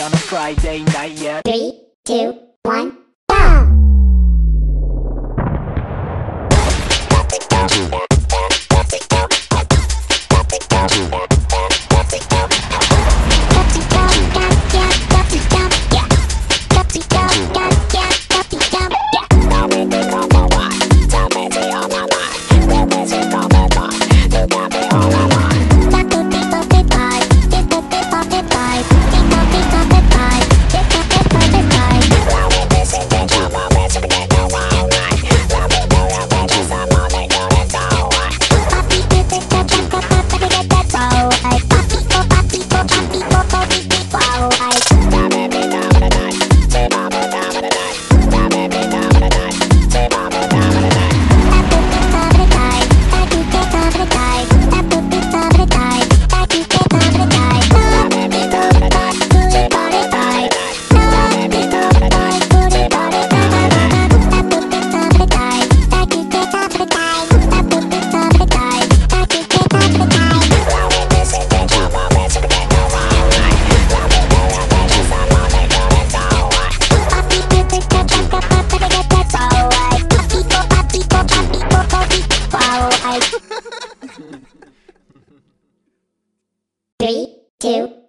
on a Friday night, yeah. Three, two, one, two,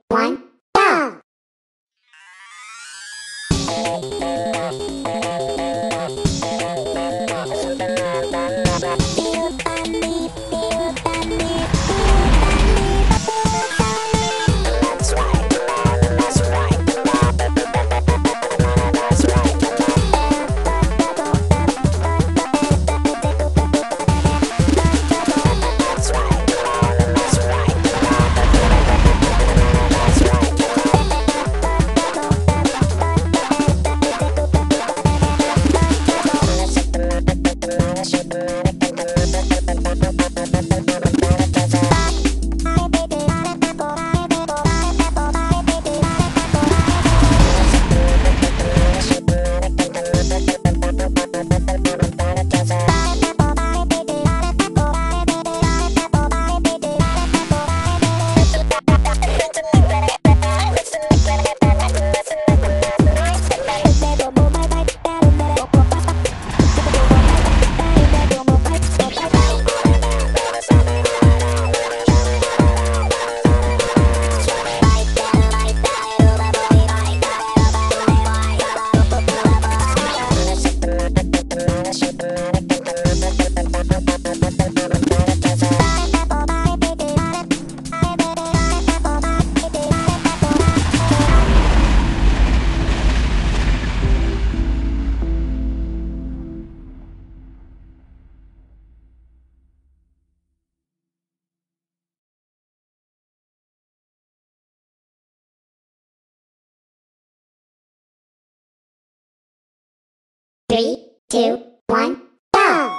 Three, two, one, go!